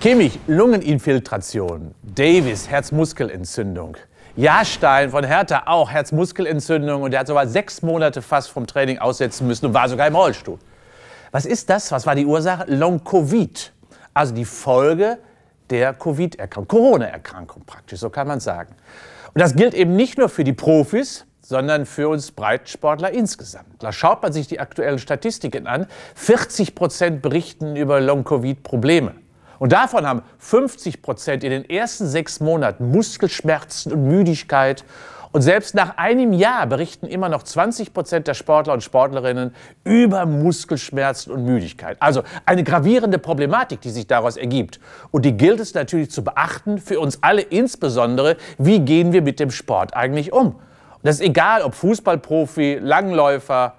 Kimmich, Lungeninfiltration. Davis, Herzmuskelentzündung. Jahrstein von Hertha auch Herzmuskelentzündung und der hat sogar sechs Monate fast vom Training aussetzen müssen und war sogar im Rollstuhl. Was ist das? Was war die Ursache? Long-Covid. Also die Folge der Covid-Erkrankung, Corona-Erkrankung praktisch, so kann man sagen. Und das gilt eben nicht nur für die Profis, sondern für uns Breitsportler insgesamt. Da schaut man sich die aktuellen Statistiken an. 40 Prozent berichten über Long-Covid-Probleme. Und davon haben 50 Prozent in den ersten sechs Monaten Muskelschmerzen und Müdigkeit. Und selbst nach einem Jahr berichten immer noch 20 Prozent der Sportler und Sportlerinnen über Muskelschmerzen und Müdigkeit. Also eine gravierende Problematik, die sich daraus ergibt. Und die gilt es natürlich zu beachten, für uns alle insbesondere, wie gehen wir mit dem Sport eigentlich um. Und das ist egal, ob Fußballprofi, Langläufer,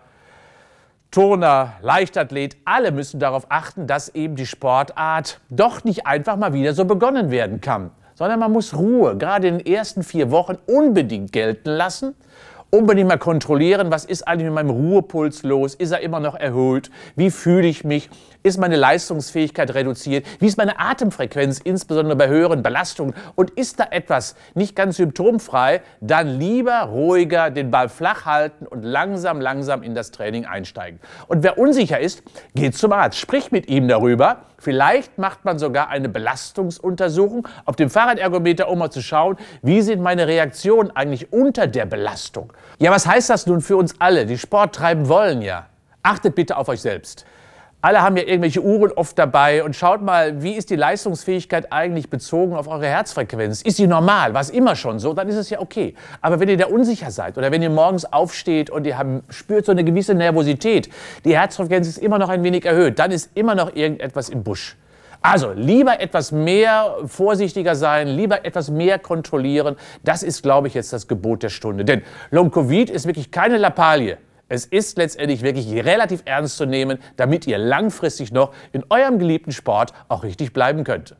Turner, Leichtathlet, alle müssen darauf achten, dass eben die Sportart doch nicht einfach mal wieder so begonnen werden kann, sondern man muss Ruhe, gerade in den ersten vier Wochen, unbedingt gelten lassen unbedingt mal kontrollieren, was ist eigentlich mit meinem Ruhepuls los? Ist er immer noch erhöht? Wie fühle ich mich? Ist meine Leistungsfähigkeit reduziert? Wie ist meine Atemfrequenz, insbesondere bei höheren Belastungen? Und ist da etwas nicht ganz symptomfrei? Dann lieber ruhiger den Ball flach halten und langsam, langsam in das Training einsteigen. Und wer unsicher ist, geht zum Arzt, sprich mit ihm darüber. Vielleicht macht man sogar eine Belastungsuntersuchung auf dem Fahrradergometer, um mal zu schauen, wie sind meine Reaktionen eigentlich unter der Belastung. Ja, was heißt das nun für uns alle, die Sport treiben wollen ja? Achtet bitte auf euch selbst. Alle haben ja irgendwelche Uhren oft dabei und schaut mal, wie ist die Leistungsfähigkeit eigentlich bezogen auf eure Herzfrequenz? Ist sie normal? War es immer schon so? Dann ist es ja okay. Aber wenn ihr da unsicher seid oder wenn ihr morgens aufsteht und ihr habt, spürt so eine gewisse Nervosität, die Herzfrequenz ist immer noch ein wenig erhöht, dann ist immer noch irgendetwas im Busch. Also lieber etwas mehr vorsichtiger sein, lieber etwas mehr kontrollieren. Das ist, glaube ich, jetzt das Gebot der Stunde. Denn Long-Covid ist wirklich keine Lappalie. Es ist letztendlich wirklich relativ ernst zu nehmen, damit ihr langfristig noch in eurem geliebten Sport auch richtig bleiben könnt.